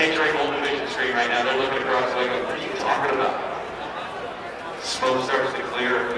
NHRA Home Division screen right now, they're looking across like, what are you talking about? Smoke starts to clear.